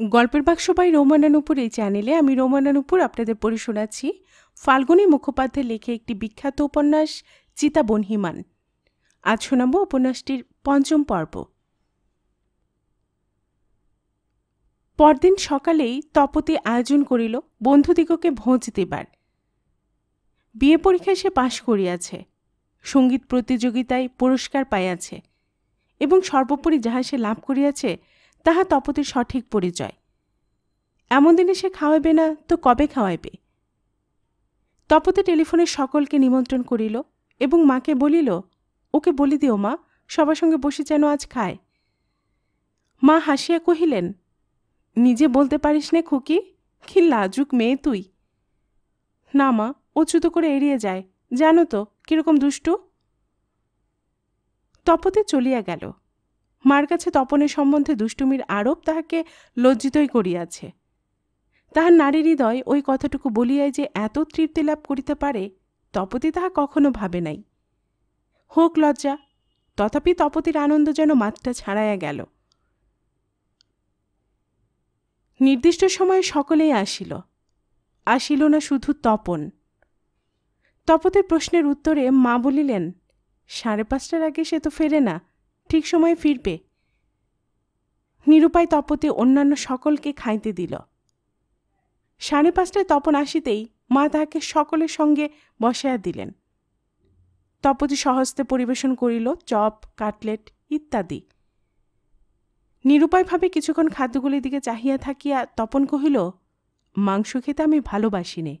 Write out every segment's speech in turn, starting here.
গল্পের বাক্স বাই রোমানানুপুর এই চ্যানেলে আমি রোমানানুপুর আপনাদের পড়ে শোনাচ্ছি ফাল্গুনী মুখোপাধ্যায় লেখে একটি বিখ্যাত উপন্যাস, চিতা বনহিমান আজ শোনাব উপন্যাসটির পঞ্চম পর্ব। পরদিন সকালেই তপতি আয়োজন করিল বন্ধুদিগকে ভোজ দেবার। বিয়ে পরীক্ষায় সে পাশ করিয়াছে, সংগীত প্রতিযোগিতায় পুরস্কার পাইয়াছে এবং সর্বোপরি যাহা সে লাভ করিয়াছে তাহা তপতির সঠিক পরিচয়। এমন দিনে সে খাওয়াইবে না, তো কবে খাওয়াইবে? তপতি টেলিফোনে সকলকে নিমন্ত্রণ করিল এবং মাকে বলিল, ওকে বলি দিও মা, সবার সঙ্গে বসে যেন আজ খায়। মা হাসিয়া কহিলেন, নিজে বলতে পারিস নে খুকি, কি লাজুক মেয়ে তুই? না মা ও চুতো করে এড়িয়ে যায়, জানো তো, কীরকম দুষ্টু? তপতে চলিয়া গেল। মার কাছে তপনের সম্বন্ধে দুষ্টুমির আরোপ তাহাকে লজ্জিতই করিয়াছে। তাহার নারী হৃদয় ওই কথাটুকু বলিয়াই যে এত তৃপ্তি লাভ করিতে পারে, তপতি তাহা কখনো ভাবে নাই। হোক লজ্জা, তথাপি তপতির আনন্দ যেন মাত্রা ছাড়াইয়া গেল। নির্দিষ্ট সময়ে সকলেই আসিল। আসিল না শুধু তপন। তপতের প্রশ্নের উত্তরে মা বলিলেন, সাড়ে পাঁচটার আগে সে তো ফেরে না ঠিক সময়ে ফিরবে। নিরুপায় তপতে অন্যান্য সকলকে খাইতে দিল। সাড়ে পাঁচটায় তপন আসিতেই মা তাহাকে সকলের সঙ্গে বসাইয়া দিলেন। তপতি সহস্তে পরিবেশন করিল, চপ, কাটলেট ইত্যাদি। নিরুপায়ভাবে কিছুক্ষণ খাদ্যগুলির দিকে চাহিয়া থাকিয়া তপন কহিল, মাংস খেতে আমি ভালোবাসি নে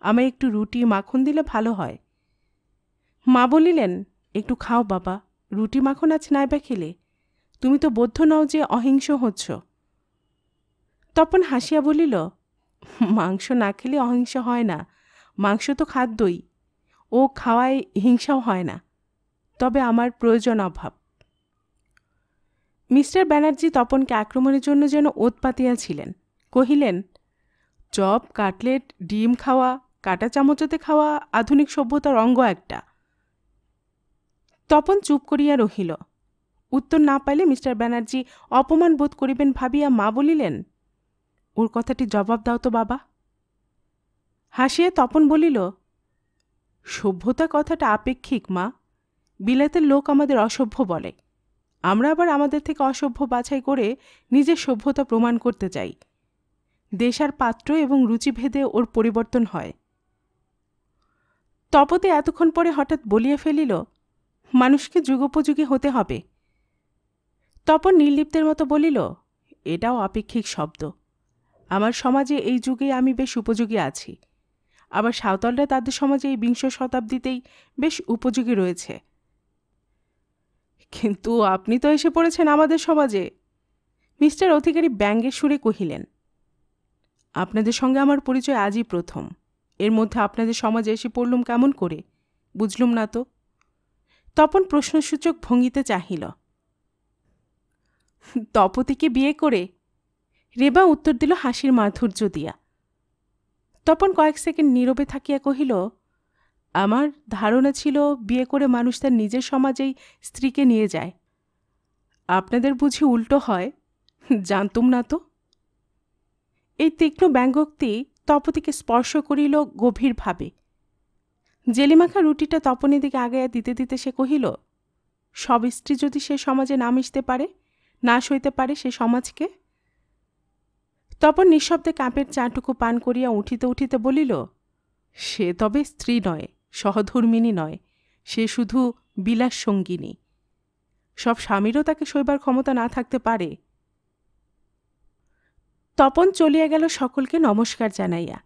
আমায় একটু রুটি, মাখন দিলে ভালো হয়। মা বলিলেন, একটু খাও বাবা। রুটি মাখন আজ নাইবা খেলে? তুমি তো বোধ্য নও যে অহিংস হচ্ছ। তপন হাসিয়া বলিল, মাংস না খেলে অহিংস হয় না। মাংস তো খাদ্যই। ও খাওয়ায় হিংসাও হয় না। তবে আমার প্রয়োজন অভাব। মিস্টার ব্যানার্জি তপনকে আক্রমণের জন্য যেন ওত পাতিয়াছিলেন কহিলেন, চপ, কাটলেট, ডিম খাওয়া, কাটা চামচতে খাওয়া আধুনিক সভ্যতার অঙ্গ একটা। তপন চুপ করিয়া রহিল। উত্তর না পাইলে মিস্টার ব্যানার্জি অপমান বোধ করিবেন ভাবিয়া মা বলিলেন, ওর কথাটি জবাব দাও তো বাবা। হাসিয়া তপন বলিল, সভ্যতা কথাটা আপেক্ষিক, মা। বিলাতের লোক আমাদের অসভ্য বলে। আমরা আবার আমাদের থেকে অসভ্য বাছাই করে নিজের সভ্যতা প্রমাণ করতে চাই। দেশার পাত্র এবং রুচিভেদে ওর পরিবর্তন হয়। তপতে এতক্ষণ পরে হঠাৎ বলিয়া ফেলিল মানুষকে যুগোপযোগী হতে হবে। তপন নির্লিপ্তের মতো বলিল, এটাও আপেক্ষিক শব্দ। আমার সমাজে এই যুগে আমি বেশ উপযোগী আছি। আবার সাঁওতালরা তাদের সমাজে এই বিংশ শতাব্দীতেই বেশ উপযোগী রয়েছে। কিন্তু আপনি তো এসে পড়েছেন আমাদের সমাজে। মিস্টার অধিকারী ব্যঙ্গের সুরে কহিলেন, আপনাদের সঙ্গে আমার পরিচয় আজই প্রথম। এর মধ্যে আপনাদের সমাজে এসে পড়লুম কেমন করে? বুঝলুম না তো? তপন প্রশ্নসূচক ভঙ্গিতে চাহিল। তপতিকে বিয়ে করে? রেবা উত্তর দিল হাসির মাধুর্য দিয়া। তপন কয়েক সেকেন্ড নীরবে থাকিয়া কহিল, আমার ধারণা ছিল বিয়ে করে মানুষ তার নিজের সমাজেই স্ত্রীকে নিয়ে যায়। আপনাদের বুঝি উল্টো হয়? জানতুম না তো? এই তীক্ষ্ণ ব্যঙ্গোক্তি তপতিকে স্পর্শ করিল গভীরভাবে। জেলিমাখা রুটিটা তপনের দিকে আগাইয়া দিতে দিতে সে কহিল, সব স্ত্রী যদি সে সমাজে না মিশতে পারে, না সইতে পারে সে সমাজকে? তপন নিঃশব্দে কাপের চাটুকু পান করিয়া উঠিতে উঠিতে বলিল, সে তবে স্ত্রী নয়, সহধর্মিনী নয়, সে শুধু বিলাস সঙ্গিনী। সব স্বামীরও তাকে সইবার ক্ষমতা না থাকতে পারে। তপন চলিয়া গেল সকলকে নমস্কার জানাইয়া।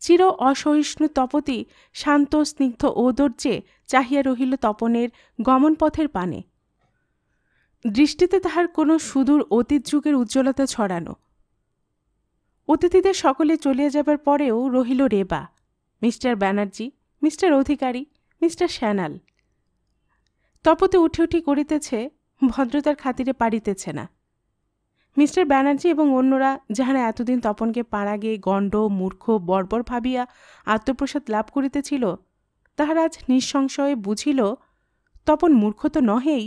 চির অসহিষ্ণু তপতি, শান্ত, স্নিগ্ধ ঔদর্যে চাহিয়া রহিল তপনের গমনপথের পানে। দৃষ্টিতে তাহার কোনো সুদূর অতীত যুগের উজ্জ্বলতা ছড়ানো। অতিথিদের সকলে চলিয়া যাবার পরেও রহিল Reba. Mister Banerjee, mister Adhikari, mister Sanyal. তপতে উঠি উঠি করিতেছে, ভদ্রতার খাতিরে পারিতেছে না। মিস্টার ব্যানার্জি এবং অন্যরা, যাহারা এতদিন তপনকে পাড়াগে গণ্ড, মূর্খ, বর্বর ভাবিয়া আত্মপ্রসাদ লাভ করিতেছিল, তাহারা আজ নিঃসংশয়ে বুঝিল, তপন মূর্খ তো নহেই,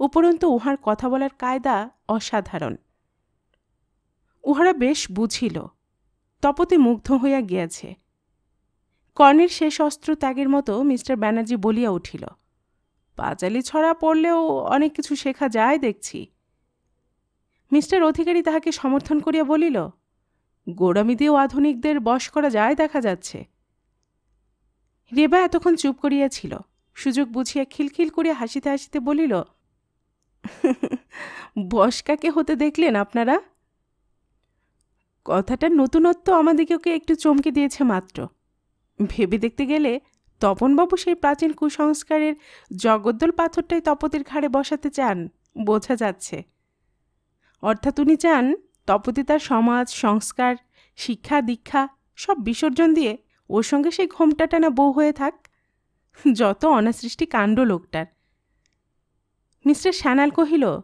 উপরন্তু উহার কথা বলার কায়দা অসাধারণ। উহারা বেশ বুঝিল, তপতি মুগ্ধ হইয়া গিয়াছে। কর্ণের শেষ অস্ত্র ত্যাগের মতো মিস্টার ব্যানার্জি বলিয়া উঠিল, পাঁচালি ছড়া পড়লেও অনেক কিছু শেখা যায় দেখছি। মিস্টার অধিকারী তাহাকে সমর্থন করিয়া বলিল গোড়ামি দিয়েও আধুনিকদের বশ করা যায় দেখা যাচ্ছে। রেবা এতক্ষণ চুপ করিয়াছিল সুযোগ বুঝিয়া খিলখিল করিয়া হাসিতে হাসিতে বলিল বসকাকে হতে দেখলেন আপনারা? কথাটা নতুনত্ব আমাদিগকে একটু চমকে দিয়েছে মাত্র। ভেবে দেখতে গেলে তপনবাবু সেই প্রাচীন কুসংস্কারের জগদ্দল পাথরটাই তপতির ঘাড়ে বসাতে চান, বোঝা যাচ্ছে। অর্থাৎ উনি চান তপতি তার সমাজ, সংস্কার, শিক্ষা, দীক্ষা সব বিসর্জন দিয়ে ওর সঙ্গে সেই ঘোমটা টানা বউ হয়ে থাক। যত অনাসৃষ্টি কাণ্ড লোকটার। মিস্টার শ্যানাল কহিল,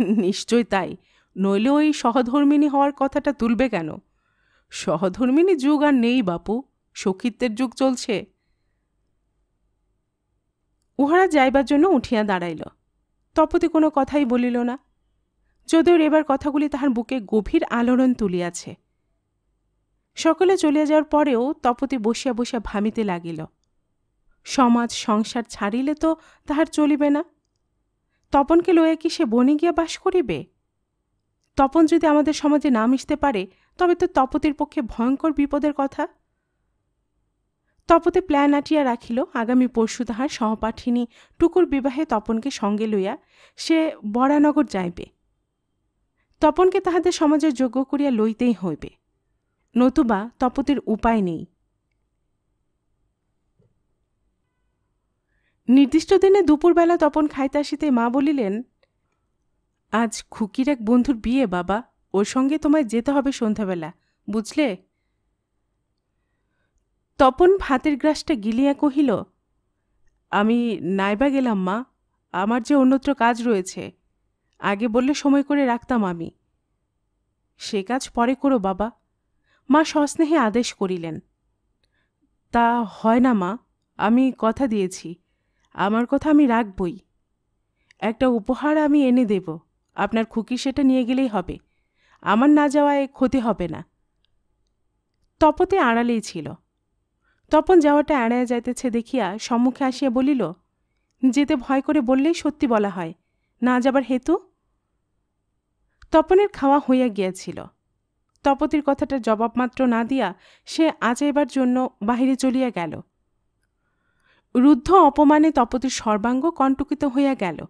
নিশ্চয় তাই, নইলে ওই সহধর্মিনী হওয়ার কথাটা তুলবে কেন? সহধর্মিনী যুগ আর নেই বাপু সখিত্বের যুগ চলছে। উহারা যাইবার জন্য উঠিয়া দাঁড়াইল। তপতি কোনো কথাই বলিল না। যদিও এবার কথাগুলি তাহার বুকে গভীর আলোড়ন তুলিয়াছে। সকলে চলিয়া যাওয়ার পরেও তপতি বসিয়া বসিয়া ভামিতে লাগিল, সমাজ সংসার ছাড়িলে তো তাহার চলিবে না। তপনকে লইয়া কি সে বনে গিয়া বাস করিবে? তপন যদি আমাদের সমাজে না মিশতে পারে, তবে তো তপতির পক্ষে ভয়ঙ্কর বিপদের কথা। তপতে প্ল্যান আটিয়া রাখিল, আগামী পরশু তাহার সহপাঠিনী টুকুর বিবাহে তপনকে সঙ্গে লইয়া সে বরানগর যাইবে। তপনকে তাহাদের সমাজের যোগ্য করিয়া লইতেই হইবে। নতুবা তপতির উপায় নেই। নির্দিষ্ট দিনে দুপুরবেলা তপন খাইতে আসিতে মা বলিলেন, আজ খুকির এক বন্ধুর বিয়ে, বাবা। ওর সঙ্গে তোমায় যেতে হবে সন্ধ্যাবেলা, বুঝলে? তপন ভাতের গ্রাসটা গিলিয়া কহিল, আমি নাইবা গেলাম মা। আমার যে অন্যত্র কাজ রয়েছে আগে বললে সময় করে রাখতাম আমি। সে কাজ পরে করো বাবা। মা সস্নেহে আদেশ করিলেন। তা হয় না মা, আমি কথা দিয়েছি। আমার কথা আমি রাখবই। একটা উপহার আমি এনে দেব। আপনার খুকি সেটা নিয়ে গেলেই হবে। আমার না যাওয়ায় ক্ষতি হবে না। তপতে আড়ালেই ছিল। তপন যাওয়াটা এড়াইয়া যাইতেছে দেখিয়া সম্মুখে আসিয়া বলিল, যেতে ভয় করে বললেই সত্যি বলা হয়। না যাবার হেতু? তপনের খাওয়া হইয়া গিয়াছিল। তপতির কথাটা জবাব মাত্র না দিয়া সে আচাইবার জন্য বাহিরে চলিয়া গেল। রুদ্ধ অপমানে তপতির সর্বাঙ্গ কণ্টকিত হইয়া গেল।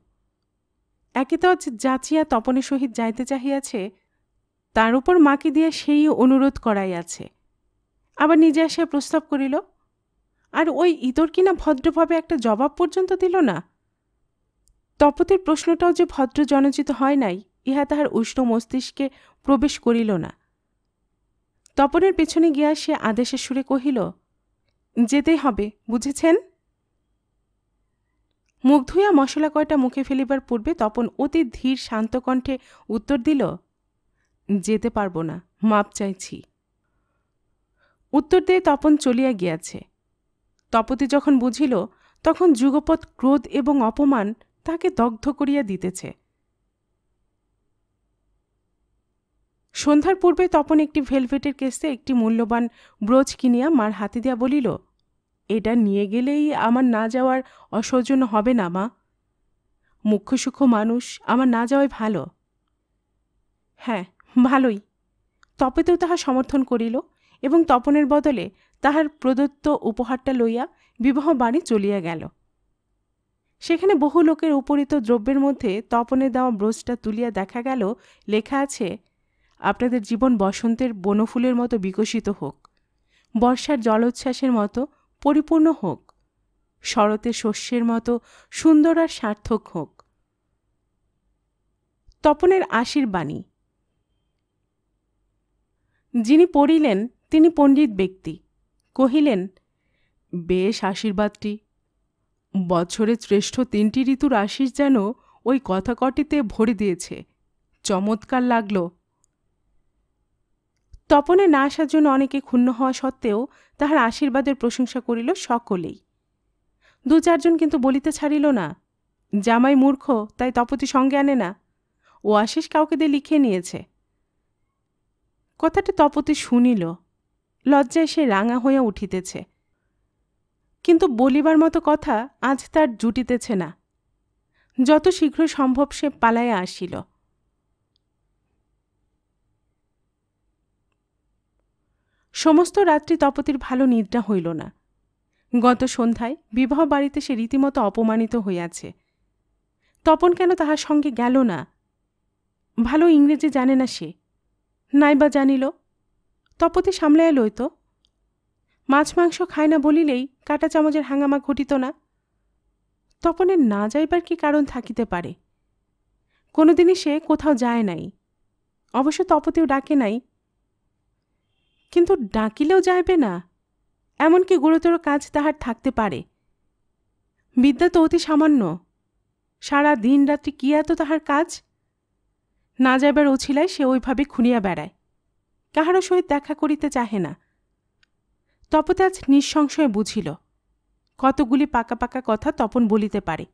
একে তো যাচিয়া তপনের সহিত যাইতে চাহিয়াছে, তার উপর মাকে দিয়া সেই অনুরোধ করাইয়াছে। আবার নিজে আসিয়া প্রস্তাব করিল, আর ওই ইতর কিনা ভদ্রভাবে একটা জবাব পর্যন্ত দিল না? তপতির প্রশ্নটাও যে ভদ্র জনচিত হয় নাই, ইহা তাহার উষ্ণ মস্তিষ্কে প্রবেশ করিল না। তপনের পেছনে গিয়া সে আদেশের সুরে কহিল যেতেই হবে, বুঝেছেন? মুখ ধুইয়া মশলা কয়টা মুখে ফেলিবার পূর্বে তপন অতি ধীর শান্ত কণ্ঠে উত্তর দিল, যেতে পারব না, মাপ চাইছি। উত্তর দিয়ে তপন চলিয়া গিয়াছে। তপতি যখন বুঝিল, তখন যুগপৎ ক্রোধ এবং অপমান তাকে দগ্ধ করিয়া দিতেছে। সন্ধ্যার পূর্বে তপন একটি ভেলভেটের কেসে একটি মূল্যবান ব্রোচ কিনিয়া মার হাতে দিয়া বলিল, এটা নিয়ে গেলেই আমার না যাওয়ার অসৌজন্য হবে না, মা। মুখ্য সূক্ষ্ম মানুষ, আমার না যাওয়াই ভালো। হ্যাঁ ভালোই। তপেতেও তাহা সমর্থন করিল এবং তপনের বদলে তাহার প্রদত্ত উপহারটা লইয়া বিবাহ বাড়ি চলিয়া গেল। সেখানে বহু লোকের উপরিত দ্রব্যের মধ্যে তপনে দেওয়া ব্রোজটা তুলিয়া দেখা গেল, লেখা আছে, আপনাদের জীবন বসন্তের বনফুলের মতো বিকশিত হোক, বর্ষার জলোচ্ছ্বাসের মতো পরিপূর্ণ হোক শরতে শস্যের মতো সুন্দর আর সার্থক হোক। তপনের আশির বাণী। যিনি পড়িলেন, তিনি পণ্ডিত ব্যক্তি। কহিলেন, বেশ আশীর্বাদটি বছরের শ্রেষ্ঠ তিনটি ঋতুর আশিস যেন ওই কথা কটিতে ভরে দিয়েছে। চমৎকার লাগল। তপনে না আসার জন্য অনেকে ক্ষুণ্ণ হওয়া সত্ত্বেও তাহার আশীর্বাদের প্রশংসা করিল সকলেই। দু চারজন কিন্তু বলিতে ছাড়িল না। জামাই মূর্খ, তাই তপতি সঙ্গে আনে না। ও আশিস কাউকে দিয়ে লিখে নিয়েছে। কথাটা তপতি শুনিল। লজ্জায় সে রাঙা হইয়া উঠিতেছে। কিন্তু বলিবার মতো কথা আজ তার জুটিতেছে না। যত শীঘ্র সম্ভব সে পালাইয়া আসিল। সমস্ত রাত্রি তপতির ভালো নিদ্রা হইল না। গত সন্ধ্যায় বিবাহ বাড়িতে সে রীতিমতো অপমানিত হইয়াছে। তপন কেন তাহার সঙ্গে গেল না? ভালো ইংরেজি জানে না সে। নাইবা জানিল, তপতি সামলাইয়া লইত মাছ মাংস খায় না বলিলেই কাটা চামচের হাঙ্গামা ঘটিত না। তপনের না যাইবার কি কারণ থাকিতে পারে? কোনোদিনই সে কোথাও যায় নাই। অবশ্য তপতিও ডাকে নাই। কিন্তু ডাকিলেও যাইবে না। এমনকি গুরুতর কাজ তাহার থাকতে পারে। বিদ্যা তো অতি সামান্য। সারা দিন রাত্রি কি এত তাহার কাজ? না যাইবার ওছিলায় সে ওইভাবে খুনিয়া বেড়ায়। কাহারও সহিত দেখা করিতে চাহে না। তপতে আজ নিঃসংশয়ে বুঝিল, কতগুলি পাকা পাকা কথা তপন বলিতে পারে।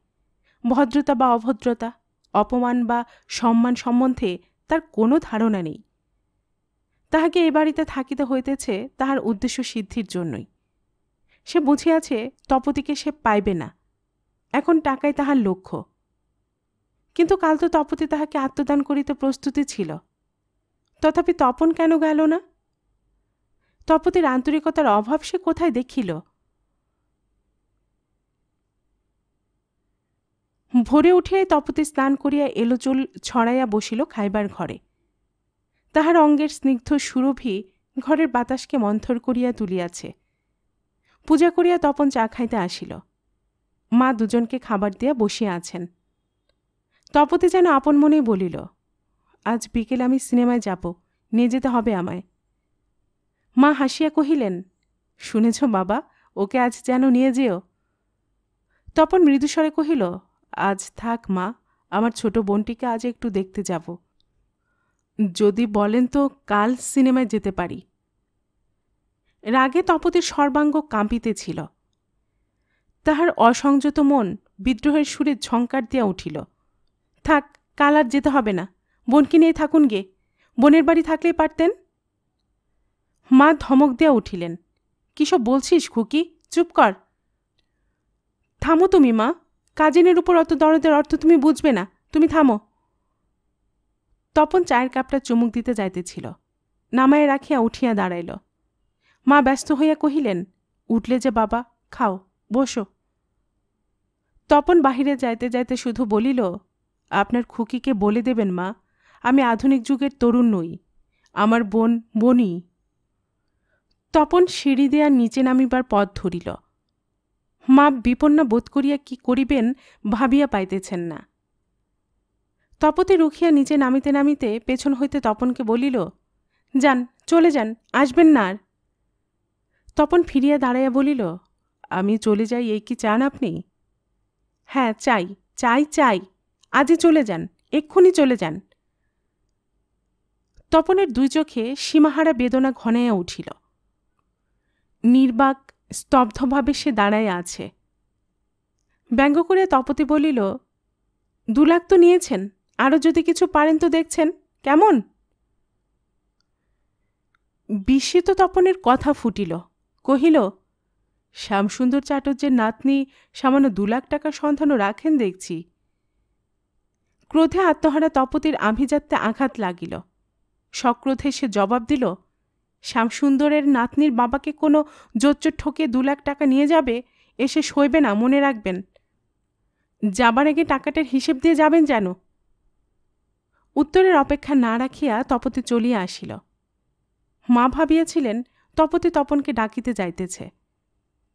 ভদ্রতা বা অভদ্রতা, অপমান বা সম্মান সম্বন্ধে তার কোনো ধারণা নেই। তাহাকে এ বাড়িতে থাকিতে হইতেছে তাহার উদ্দেশ্য সিদ্ধির জন্যই। সে বুঝিয়াছে তপতিকে সে পাইবে না, এখন টাকায় তাহার লক্ষ্য। কিন্তু কাল তো তপতি তাহাকে আত্মদান করিতে প্রস্তুতি ছিল, তথাপি তপন কেন গেল না? তপতির আন্তরিকতার অভাব সে কোথায় দেখিল? ভোরে উঠিয়াই তপতি স্নান করিয়া এলোচুল ছড়াইয়া বসিল খাইবার ঘরে। তাহার অঙ্গের স্নিগ্ধ সুরভি ঘরের বাতাসকে মন্থর করিয়া তুলিয়াছে। পূজা করিয়া তপন চা খাইতে আসিল। মা দুজনকে খাবার দিয়া বসিয়া আছেন। তপতি যেন আপন মনেই বলিল, আজ বিকেল আমি সিনেমায় যাব, নিয়ে যেতে হবে আমায়। মা হাসিয়া কহিলেন, শুনেছ বাবা, ওকে আজ যেন নিয়ে যেও। তপন মৃদুস্বরে কহিল, আজ থাক মা, আমার ছোট বোনটিকে আজ একটু দেখতে যাব। যদি বলেন তো কাল সিনেমায় যেতে পারি। রাগে তপতির সর্বাঙ্গ কাঁপিতেছিল তাহার অসংযত মন বিদ্রোহের সুরে ঝঙ্কার দিয়া উঠিল। থাক, কাল আর যেতে হবে না, বোনকে নিয়ে থাকুন গে। বোনের বাড়ি থাকলেই পারতেন? মা ধমক দিয়া উঠিলেন। কিসব বলছিস খুকি? চুপ কর। থামো তুমি মা। কাজিনের উপর অত দরদের অর্থ তুমি বুঝবে না। তুমি থামো। তপন চায়ের কাপটা চুমুক দিতে যাইতেছিল। নামায় রাখিয়া উঠিয়া দাঁড়াইল। মা ব্যস্ত হইয়া কহিলেন, উঠলে যে বাবা, খাও, বসো। তপন বাহিরে যাইতে যাইতে শুধু বলিল, আপনার খুকিকে বলে দেবেন মা, আমি আধুনিক যুগের তরুণ নই। আমার বোন বনই তপন সিঁড়ি দেয়া নিচে নামিবার পথ ধরিল। মা বিপন্না বোধ করিয়া কি করিবেন ভাবিয়া পাইতেছেন না। তপতে রুখিয়া নিচে নামিতে নামিতে পেছন হইতে তপনকে বলিল, যান, চলে যান, আসবেন না আর। তপন ফিরিয়া দাঁড়াইয়া বলিল, আমি চলে যাই, এই কি চান আপনি? হ্যাঁ চাই চাই চাই, আজই চলে যান, এক্ষুনি চলে যান। তপনের দুই চোখে সীমাহারা বেদনা ঘনাইয়া উঠিল। নির্বাক স্তব্ধভাবে সে দাঁড়াইয়া আছে। ব্যঙ্গ করে তপতি বলিল, দু লাখ তো নিয়েছেন আরও যদি কিছু পারেন তো দেখছেন, কেমন? বিস্মিত তপনের কথা ফুটিল, কহিল, শ্যামসুন্দর চাটুর্যের নাতনি সামান্য দু লাখ টাকার সন্ধানও রাখেন দেখছি। ক্রোধে আত্মহারা তপতির আভিজাত্যে আঘাত লাগিল। সক্রোধে সে জবাব দিল শ্যামসুন্দরের নাতনির বাবাকে কোনো জোচ্চর ঠকে দু লাখ টাকা নিয়ে যাবে? এসে সইবে না, মনে রাখবেন। যাবার আগে টাকাটার হিসেব দিয়ে যাবেন যেন। উত্তরের অপেক্ষা না রাখিয়া তপতি চলিয়া আসিল। মা ভাবিয়াছিলেন, তপতি তপনকে ডাকিতে যাইতেছে।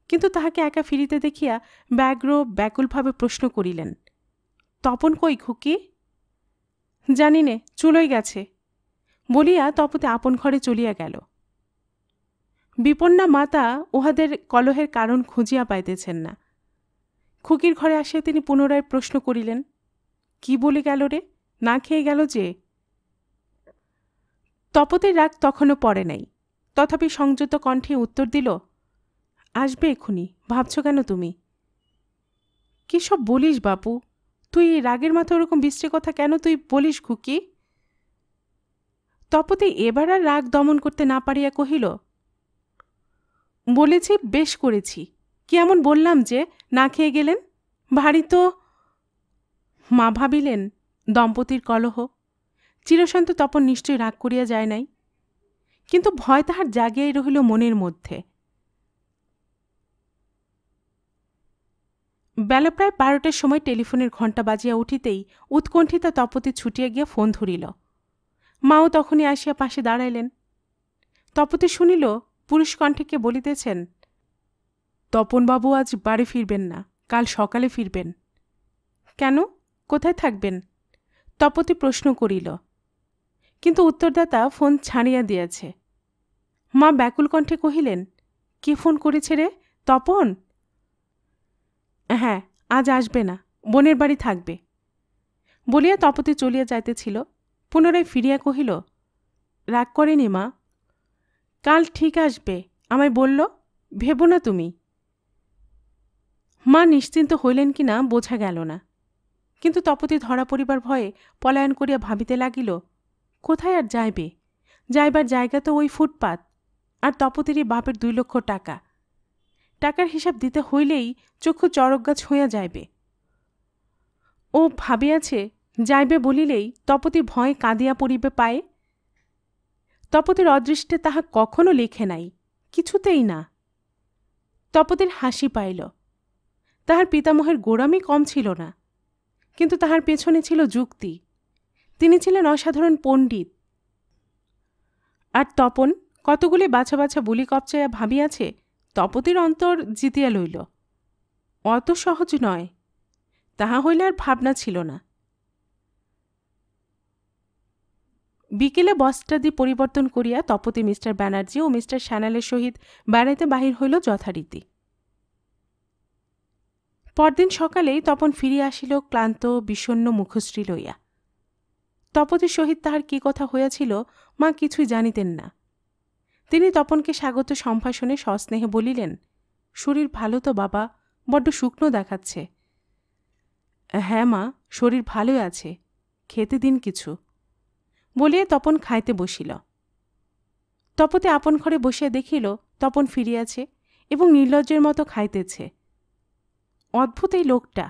কিন্তু তাহাকে একা ফিরিতে দেখিয়া ব্যাগ্র, ব্যাকুলভাবে প্রশ্ন করিলেন, তপন কই খুকি? জানি নে, চুলোই গেছে। বলিয়া তপতে আপন ঘরে চলিয়া গেল। বিপন্না মাতা উহাদের কলহের কারণ খুঁজিয়া পাইতেছেন না। খুকির ঘরে আসিয়া তিনি পুনরায় প্রশ্ন করিলেন, কি বলে গেল রে? না খেয়ে গেল যে? তপতের রাগ তখনও পড়ে নাই। তথাপি সংযত কণ্ঠে উত্তর দিল, আসবে এক্ষুনি ভাবছ কেন তুমি? কি সব বলিস বাপু? তুই রাগের মাথা ওরকম বিশ্রী কথা কেন তুই বলিস খুকি? তপতি এবার আর রাগ দমন করতে না পারিয়া কহিল বলেছি, বেশ করেছি। কি এমন বললাম যে না খেয়ে গেলেন? ভারী তো মা ভাবিলেন, দম্পতির কলহ। চিরশান্ত তপন নিশ্চয় রাগ করিয়া যায় নাই। কিন্তু ভয় তাহার জাগিয়াই রহিল মনের মধ্যে। বেলা প্রায় বারোটার সময় টেলিফোনের ঘণ্টা বাজিয়া উঠিতেই উৎকণ্ঠিতা তপতি ছুটিয়া গিয়া ফোন ধরিল। মাও তখনই আসিয়া পাশে দাঁড়াইলেন। তপতি শুনিল পুরুষ কণ্ঠেকে বলিতেছেন, তপনবাবু আজ বাড়ি ফিরবেন না, কাল সকালে ফিরবেন। কেন? কোথায় থাকবেন? তপতি প্রশ্ন করিল। কিন্তু উত্তরদাতা ফোন ছাড়িয়া দিয়াছে। মা ব্যাকুল কণ্ঠে কহিলেন, কে ফোন করেছে রে, তপন? হ্যাঁ আজ আসবে না, বোনের বাড়ি থাকবে। বলিয়া তপতি চলিয়া যাইতেছিল। পুনরায় ফিরিয়া কহিল, রাগ করেনি মা কাল ঠিক আসবে। আমায় বলল, ভেবো না তুমি। মা নিশ্চিন্ত হইলেন কি না বোঝা গেল না। কিন্তু তপতি ধরা পড়িবার ভয়ে পলায়ন করিয়া ভাবিতে লাগিল, কোথায় আর যাইবে? যাইবার জায়গা তো ওই ফুটপাত, আর তপতিরই বাপের দুই লক্ষ টাকা। টাকার হিসাব দিতে হইলেই চক্ষু চরকগাছ হইয়া যাইবে। ও ভাবিয়াছে, যাইবে বলিলেই তপতি ভয়ে কাঁদিয়া পড়িবে পায়ে? তপতির অদৃষ্টে তাহা কখনো লেখে নাই, কিছুতেই না। তপতির হাসি পাইল। তাহার পিতামহের গোড়ামি কম ছিল না, কিন্তু তাহার পেছনে ছিল যুক্তি। তিনি ছিলেন অসাধারণ পণ্ডিত। আর তপন কতগুলি বাছা বাছা বুলি কপচাইয়া ভাবিয়াছে তপতির অন্তর জিতিয়া লইল। অত সহজ নয়, তাহা হইলে আর ভাবনা ছিল না। বিকেলে বস্ত্রাদি পরিবর্তন করিয়া তপতি মিস্টার ব্যানার্জি ও মিস্টার শ্যানালের সহিত বেড়াইতে বাহির হইল যথারীতি। পরদিন সকালেই তপন ফিরিয়া আসিল ক্লান্ত বিষণ্ন মুখশ্রী লইয়া। তপতির সহিত তাহার কি কথা হইয়াছিল মা কিছুই জানিতেন না। তিনি তপনকে স্বাগত সম্ভাষণে সস্নেহে বলিলেন, শরীর ভালো তো বাবা, বড্ড শুকনো দেখাচ্ছে। হ্যাঁ মা, শরীর ভালোই আছে, খেতে দিন কিছু। বলিয়া তপন খাইতে বসিল। তপতে আপন ঘরে বসিয়া দেখিল, তপন ফিরিয়াছে এবং নির্লজ্জের মতো খাইতেছে। অদ্ভুত এই লোকটা।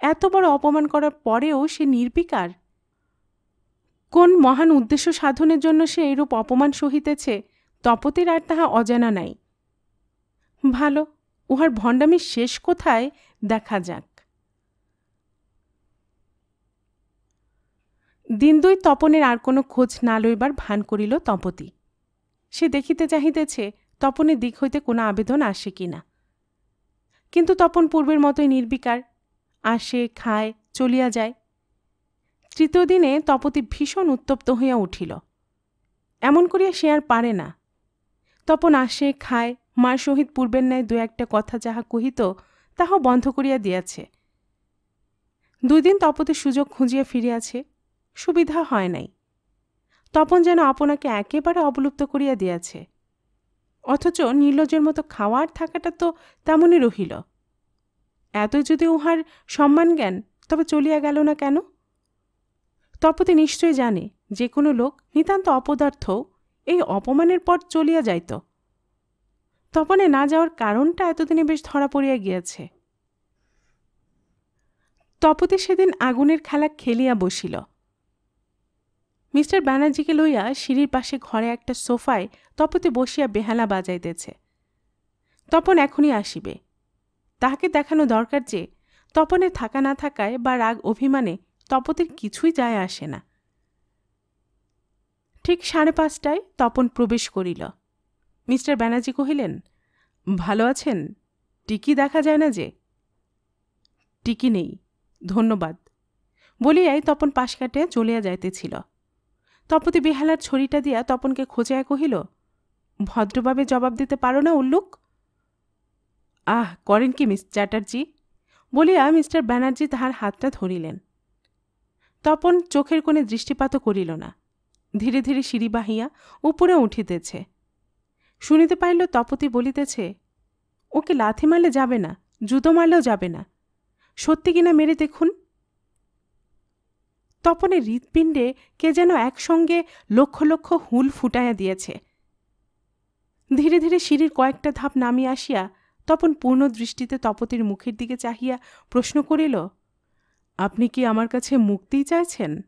এত বড় অপমান করার পরেও সে নির্বিকার। কোন মহান উদ্দেশ্য সাধনের জন্য সে এরূপ অপমান সহিতেছে, তপতির আর তাহা অজানা নাই। ভালো, উহার ভণ্ডামির শেষ কোথায় দেখা যাক। দিন দুই তপনের আর কোনো খোঁজ না লইবার ভান করিল তপতি। সে দেখিতে চাহিতেছে, তপনের দিক হইতে কোনো আবেদন আসে কি না। কিন্তু তপন পূর্বের মতোই নির্বিকার, আসে, খায়, চলিয়া যায়। তৃতীয় দিনে তপতি ভীষণ উত্তপ্ত হইয়া উঠিল। এমন করিয়া সে আর পারে না। তপন আসে, খায়, মার সহিত পূর্বের ন্যায় দু একটা কথা যাহা কহিত তাহা বন্ধ করিয়া দিয়াছে। দুই দিন তপতির সুযোগ খুঁজিয়া ফিরিয়াছে। সুবিধা হয় নাই। তপন যেন আপনাকে একেবারে অবলুপ্ত করিয়া দিয়াছে। অথচ নীলজের মতো খাওয়ার থাকাটা তো তেমনই রহিল। এতই যদি উহার সম্মান জ্ঞান তবে চলিয়া গেল না কেন? তপতি নিশ্চয় জানে, যে কোনো লোক নিতান্ত অপদার্থ এই অপমানের পর চলিয়া যাইত। তপনে না যাওয়ার কারণটা এতদিনে বেশ ধরা পড়িয়া গিয়াছে। তপতি সেদিন আগুনের খেলা খেলিয়া বসিল। মিস্টার ব্যানার্জিকে লইয়া সিঁড়ির পাশে ঘরে একটা সোফায় তপতে বসিয়া বেহালা বাজাইতেছে। তপন এখনই আসিবে। তাহাকে দেখানো দরকার যে তপনের থাকা না থাকায় বা রাগ অভিমানে তপতির কিছুই যায় আসে না। ঠিক সাড়ে পাঁচটায় তপন প্রবেশ করিল। মিস্টার ব্যানার্জি কহিলেন, ভালো আছেন? টিকি দেখা যায় না যে? টিকি নেই, ধন্যবাদ। বলিয়াই তপন পাশ কাটে চলিয়া যাইতেছিল। তপতি বেহালার ছড়িটা দিয়া তপনকে খোঁজায় কহিল, ভদ্রভাবে জবাব দিতে পারো না, উল্লুক? আহ, করেন কি, মিস চ্যাটার্জি? বলিয়া মিস্টার ব্যানার্জি তাহার হাতটা ধরিলেন। তপন চোখের কোণে দৃষ্টিপাতও করিল না। ধীরে ধীরে সিঁড়ি বাহিয়া উপরে উঠিতেছে। শুনিতে পাইল, তপতি বলিতেছে, ওকে লাথি মারলে যাবে না, জুতো মারলেও যাবে না। সত্যি কিনা মেরে দেখুন? তপনের হৃৎপিণ্ডে কে যেন একসঙ্গে লক্ষ লক্ষ হুল ফুটাইয়া দিয়েছে। ধীরে ধীরে সিঁড়ির কয়েকটা ধাপ নামিয়া আসিয়া তপন পূর্ণ দৃষ্টিতে তপতির মুখের দিকে চাহিয়া প্রশ্ন করিল, আপনি কি আমার কাছে মুক্তিই চাইছেন?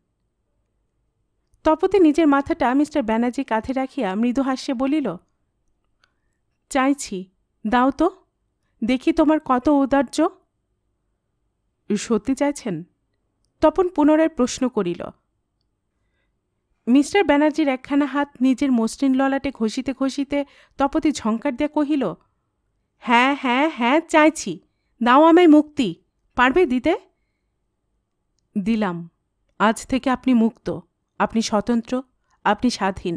তপতি নিজের মাথাটা মিস্টার ব্যানার্জি কাঁধে রাখিয়া মৃদু হাস্যে বলিল, চাইছি, দাও তো, দেখি তোমার কত ঔদার্য। সত্যি চাইছেন? তপন পুনরায় প্রশ্ন করিল, মিস্টার ব্যানার্জির একখানা হাত নিজের মসৃণ ললাটে ঘষিতে ঘষিতে তপতি ঝঙ্কার দিয়া কহিল হ্যাঁ হ্যাঁ হ্যাঁ চাইছি, দাও আমায় মুক্তি, পারবে দিতে? দিলাম, আজ থেকে আপনি মুক্ত, আপনি স্বতন্ত্র, আপনি স্বাধীন।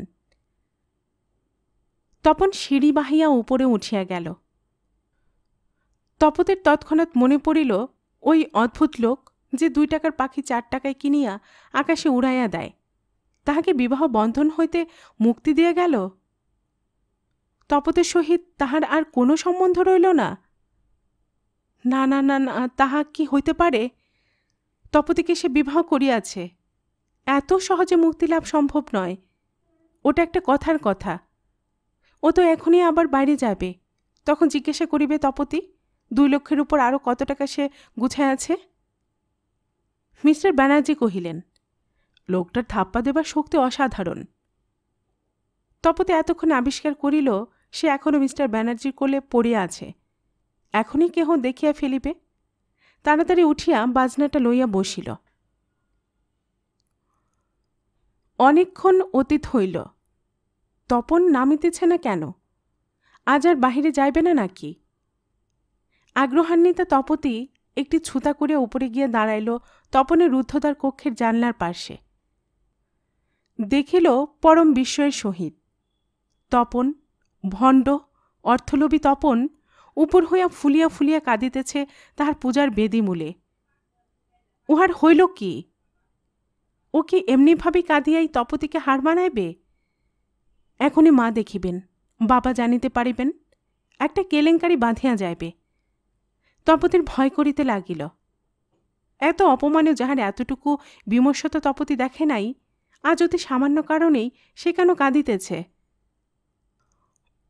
তপন সিঁড়ি বাহিয়া উপরে উঠিয়া গেল। তপতের তৎক্ষণাৎ মনে পড়িল, ওই অদ্ভুত লোক যে দুই টাকার পাখি চার টাকায় কিনিয়া আকাশে উড়াইয়া দেয়। তাহাকে বিবাহ বন্ধন হইতে মুক্তি দিয়া গেল? তপতের সহিত তাহার আর কোনো সম্বন্ধ রইল না? না না না না, তাহা কি হইতে পারে? তপতিকে সে বিবাহ করিয়াছে। এত সহজে মুক্তি লাভ সম্ভব নয়। ওটা একটা কথার কথা। ও তো এখনই আবার বাইরে যাবে। তখন জিজ্ঞাসা করিবে, তপতি, দুই লক্ষের উপর আরও কত টাকা সে গুছায় আছে মিস্টার ব্যানার্জি কহিলেন, লোকটার থাপ্পা দেবার শক্তি অসাধারণ। তপতে এতক্ষণ আবিষ্কার করিল, সে এখনও মিস্টার ব্যানার্জির কোলে পড়িয়া আছে। এখনই কেহ দেখিয়া ফেলিবে? তাড়াতাড়ি উঠিয়া বাজনাটা লইয়া বসিল। অনেকক্ষণ অতীত হইল। তপন নামিতেছে না কেন? আজ আর বাহিরে যাইবে না নাকি? আগ্রহান্বিতা তপতি একটি ছুতা করে উপরে গিয়ে দাঁড়াইল তপনের রুদ্ধতার কক্ষের জানলার পাশে দেখিল পরম বিস্ময়ের সহিত। তপন, ভণ্ড, অর্থলোভী তপন, উপর হইয়া ফুলিয়া ফুলিয়া কাঁদিতেছে তাহার পূজার বেদিমূলে। উহার হইল কি? ও কি এমনিভাবে কাঁদিয়াই তপতিকে হার মানাইবে? এখনই মা দেখিবেন, বাবা জানিতে পারিবেন, একটা কেলেঙ্কারি বাঁধিয়া যাইবে। তপতির ভয় করিতে লাগিল। এত অপমানে যাহার এতটুকু বিমর্ষতা তপতি দেখে নাই, আজ অতি সামান্য কারণেই সে কেন কাঁদিতেছে?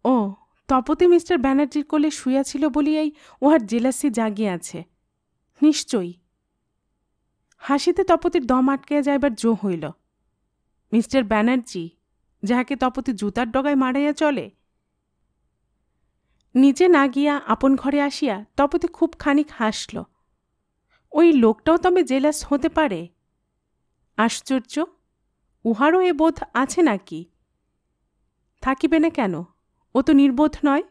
ও, তপতি মিস্টার ব্যানার্জির কোলে শুইয়াছিল বলিয়াই উহার জেলাসি জাগিয়াছে। নিশ্চয়ই। হাসিতে তপতির দম আটকে যাইবার জো হইল। মিস্টার ব্যানার্জি, যাহাকে তপতি জুতার ডগায় মারাইয়া চলে নিচে না গিয়া আপন ঘরে আসিয়া তপতি খুব খানিক হাসল। ওই লোকটাও তবে জেলাস হতে পারে? আশ্চর্য! উহারও এ বোধ আছে নাকি? থাকিবে না কেন? ও তো নির্বোধ নয়।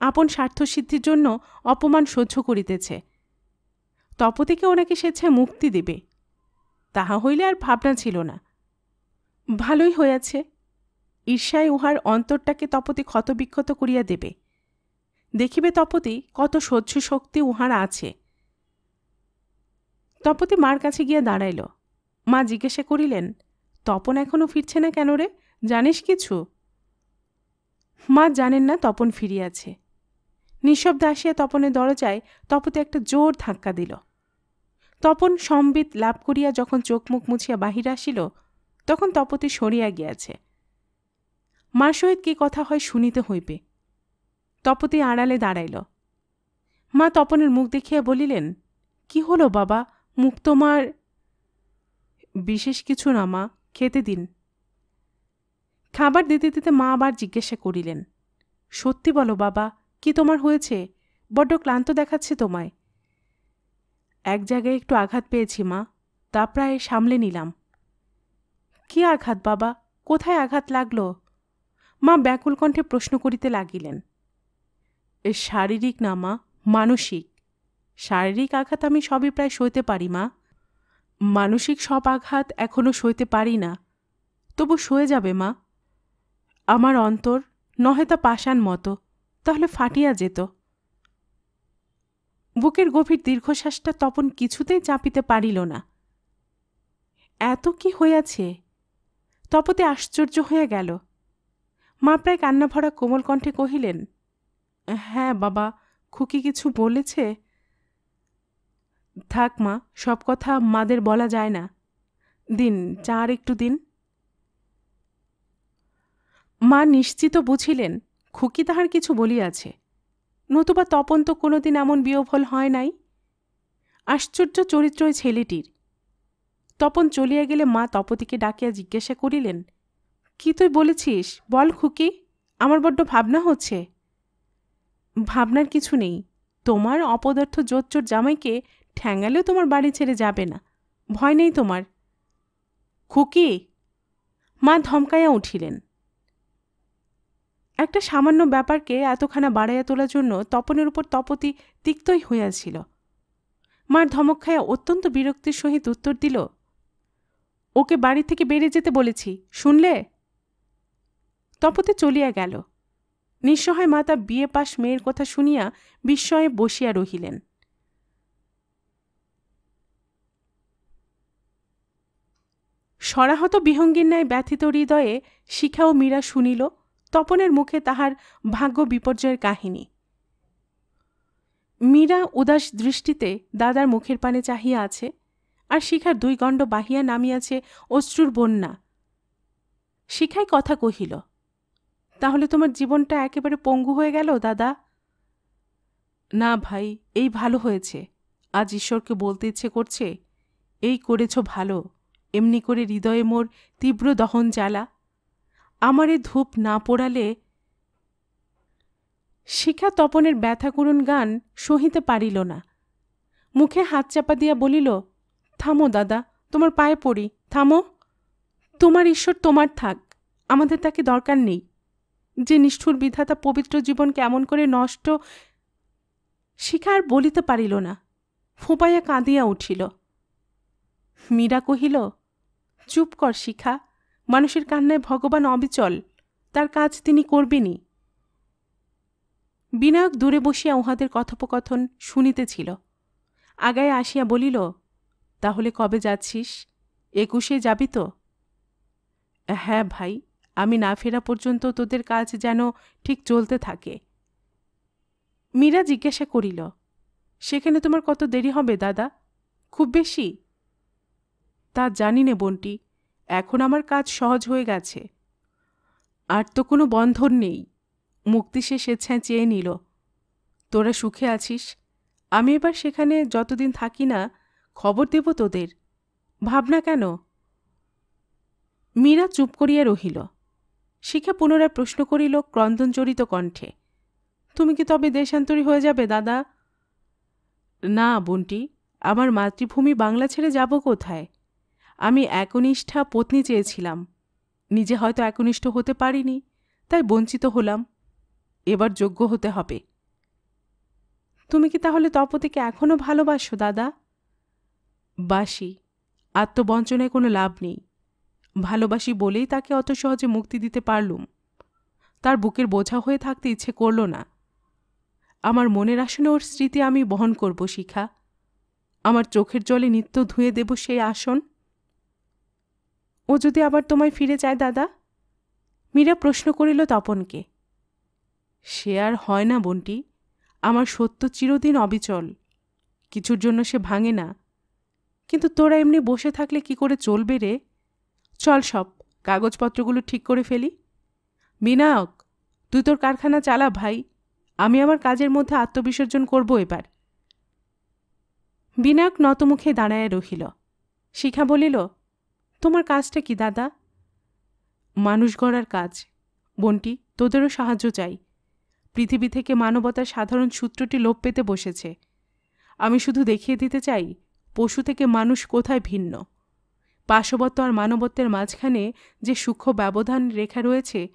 আপন স্বার্থসিদ্ধির জন্য অপমান সহ্য করিতেছে। তপতিকে ওনাকে স্বেচ্ছায় মুক্তি দেবে। তাহা হইলে আর ভাবনা ছিল না। ভালোই হইয়াছে। ঈর্ষায় উহার অন্তরটাকে তপতি ক্ষতবিক্ষত করিয়া দেবে। দেখিবে তপতি কত সহ্য শক্তি উহার আছে। তপতি মার কাছে গিয়া দাঁড়াইল। মা জিজ্ঞাসা করিলেন, তপন এখনও ফিরছে না কেন রে? জানিস কিছু? মা জানেন না তপন ফিরিয়াছে। নিঃশব্দে আসিয়া তপনের দরজায় তপতে একটা জোর ধাক্কা দিল। তপন সম্বিত লাভ করিয়া যখন চোখ মুখ মুছিয়া বাহির আসিল, তখন তপতি সরিয়া গিয়াছে। মার সহিত কি কথা হয় শুনিতে হইবে। তপতি আড়ালে দাঁড়াইল। মা তপনের মুখ দেখিয়া বলিলেন, কি হলো বাবা? মুখ তোমার বিশেষ কিছু না মা, খেতে দিন। খাবার দিতে দিতে মা আবার জিজ্ঞাসা করিলেন, সত্যি বলো বাবা, কি তোমার হয়েছে? বড্ড ক্লান্ত দেখাচ্ছে তোমায়। এক জায়গায় একটু আঘাত পেয়েছি মা, তা প্রায় সামলে নিলাম। কি আঘাত বাবা? কোথায় আঘাত লাগল? মা ব্যাকুল কণ্ঠে প্রশ্ন করিতে লাগিলেন শারীরিক না মা, মানসিক। শারীরিক আঘাত আমি সবই প্রায় সইতে পারি মা। মানসিক সব আঘাত এখনও সইতে পারি না। তবু সয়ে যাবে মা। আমার অন্তর নহে তা পাষাণ মতো, তাহলে ফাটিয়া যেত। বুকের গভীর দীর্ঘশ্বাসটা তপন কিছুতেই চাপিতে পারিল না। এত কি হইয়াছে? তপতে আশ্চর্য হইয়া গেল। মা প্রায় কান্না ভরা কোমল কণ্ঠে কহিলেন হ্যাঁ বাবা। খুকি কিছু বলেছে? থাক মা, সব কথা মাদের বলা যায় না। দিন চা আর একটু দিন। মা নিশ্চিত বুঝিলেন, খুকি তাহার কিছু বলিয়াছে। নতুবা তপন তো কোনোদিন এমন বিয়োফল হয় নাই। আশ্চর্য চরিত্র ওই ছেলেটির। তপন চলিয়া গেলে মা তপতিকে ডাকিয়া জিজ্ঞাসা করিলেন, কি তুই বলেছিস? বল খুকি, আমার বড্ড ভাবনা হচ্ছে। ভাবনার কিছু নেই। তোমার অপদার্থ জোচ্চোর জামাইকে ঠ্যাঙ্গালেও তোমার বাড়ি ছেড়ে যাবে না। ভয় নেই তোমার। খুকি, মা ধমকাইয়া উঠিলেন। একটা সামান্য ব্যাপারকে এতখানা বাড়াইয়া তোলার জন্য তপনের উপর তপতি তিক্তই হইয়াছিল। মার ধমক খাইয়া অত্যন্ত বিরক্তির সহিত উত্তর দিল, ওকে বাড়ি থেকে বেড়ে যেতে বলেছি, শুনলে? তপতে চলিয়া গেল। নিঃসহায় মাতা বিয়ে পাশ মেয়ের কথা শুনিয়া বিস্ময়ে বসিয়া রহিলেন। সরাহত বিহঙ্গীর ন্যায় ব্যথিত হৃদয়ে শিখা ও মীরা শুনিল, তপনের মুখে তাহার ভাগ্য বিপর্যয়ের কাহিনী। মীরা উদাস দৃষ্টিতে দাদার মুখের পানে চাহিয়া আছে, আর শিখার দুই গণ্ড বাহিয়া নামিয়াছে অশ্রুর বন্যা। শিখায় কথা কহিল তাহলে তোমার জীবনটা একেবারে পঙ্গু হয়ে গেল, দাদা? না ভাই, এই ভালো হয়েছে। আজ ঈশ্বরকে বলতে ইচ্ছে করছে, এই করেছ ভালো, এমনি করে হৃদয়ে মোর তীব্র দহন জ্বালা। আমার এ ধূপ না পোড়ালে শিখা তপনের ব্যথা করুণ গান সহিতে পারিল না। মুখে হাত চাপা দিয়া বলিল, থামো দাদা, তোমার পায়ে পড়ি, থামো। তোমার ঈশ্বর তোমার থাক, আমাদের তাকে দরকার নেই। যে নিষ্ঠুর বিধাতা পবিত্র জীবন কেমন করে নষ্ট, শিখা আর বলিতে পারিল না। ফোপাইয়া কাঁদিয়া উঠিল। মীরা কহিল, চুপ কর শিখা, মানুষের কান্নায় ভগবান অবিচল, তার কাজ তিনি করবেনই বিনায়ক দূরে বসিয়া উহাদের কথোপকথন শুনিতেছিল। আগায় আসিয়া বলিল, তাহলে কবে যাচ্ছিস? একুশে যাবি তো? হ্যাঁ ভাই। আমি না ফেরা পর্যন্ত তোদের কাজ যেন ঠিক চলতে থাকে। মীরা জিজ্ঞাসা করিল, সেখানে তোমার কত দেরি হবে, দাদা? খুব বেশি? তা জানি নে বোনটি, এখন আমার কাজ সহজ হয়ে গেছে। আর তো কোনো বন্ধন নেই। মুক্তি সে স্বেচ্ছায় চেয়ে নিল, তোরা সুখে আছিস? আমি এবার সেখানে যতদিন থাকি না, খবর দেব তোদের। ভাবনা কেন? মীরা চুপ করিয়া রহিল শিখা পুনরায় প্রশ্ন করিল ক্রন্দনজড়িত কণ্ঠে, তুমি কি তবে দেশান্তরী হয়ে যাবে, দাদা? না, বোনটি, আমার মাতৃভূমি বাংলা ছেড়ে যাব কোথায়? আমি একনিষ্ঠা পত্নী চেয়েছিলাম, নিজে হয়তো একনিষ্ঠ হতে পারিনি, তাই বঞ্চিত হলাম, এবার যোগ্য হতে হবে। তুমি কি তাহলে তপতিকে এখনও ভালোবাসো, দাদা? বাসি, আত্মবঞ্চনায় কোনো লাভ নেই ভালোবাসি বলেই তাকে অত সহজে মুক্তি দিতে পারলুম। তার বুকের বোঝা হয়ে থাকতে ইচ্ছে করল না। আমার মনের আসনে ওর স্মৃতি আমি বহন করব, শিখা। আমার চোখের জলে নিত্য ধুয়ে দেব সেই আসন। ও যদি আবার তোমায় ফিরে যায়, দাদা? মীরা প্রশ্ন করিল তপনকে। সে আর হয় না, বোনটি। আমার সত্য চিরদিন অবিচল। কিছুর জন্য সে ভাঙে না। কিন্তু তোরা এমনি বসে থাকলে কি করে চলবে রে? চল সব, কাগজপত্রগুলো ঠিক করে ফেলি। বিনায়ক, তুই তোর কারখানা চালা ভাই, আমি আমার কাজের মধ্যে আত্মবিসর্জন করব এবার। বিনায়ক নতমুখে দাঁড়ায় রহিল। শিখা বলিল, তোমার কাজটা কি, দাদা? মানুষ গড়ার কাজ। বোনটি, তোদেরও সাহায্য চাই। পৃথিবী থেকে মানবতার সাধারণ সূত্রটি লোপ পেতে বসেছে। আমি শুধু দেখিয়ে দিতে চাই, পশু থেকে মানুষ কোথায় ভিন্ন? পাশবত্ব আর মানবত্বের মাঝখানে যে সূক্ষ্ম ব্যবধান রেখা রয়েছে,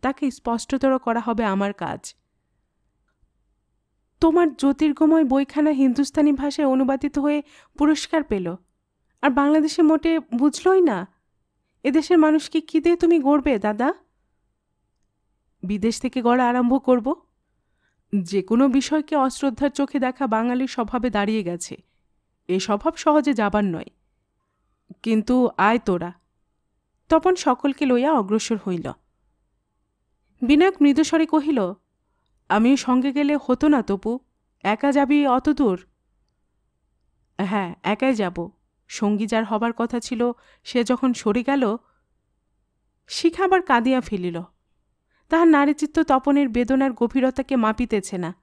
তাকে স্পষ্টতর করা হবে আমার কাজ। তোমার জ্যোতির্গময় বইখানা হিন্দুস্তানি ভাষায় অনুবাদিত হয়ে পুরস্কার পেল। আর বাংলাদেশে মোটে বুঝলই না। এদেশের মানুষকে কী দিয়ে তুমি গড়বে, দাদা? বিদেশ থেকে গড়া আরম্ভ করব? যে কোনো বিষয়কে অশ্রদ্ধার চোখে দেখা বাঙালির স্বভাবে দাঁড়িয়ে গেছে। এ স্বভাব সহজে যাবার নয়। কিন্তু আয় তোরা। তপন সকলকে লইয়া অগ্রসর হইল। বিনায়ক মৃদুস্বরে কহিল আমিও সঙ্গে গেলে হতো না তপু, একা যাবি অত দূর? হ্যাঁ একাই যাব। সঙ্গী যার হবার কথা ছিল, সে যখন সরে গেল, শিখা আবার কাঁদিয়া ফেলিল। তাহার নারীচিত্ত তপনের বেদনার গভীরতাকে মাপিতেছে না।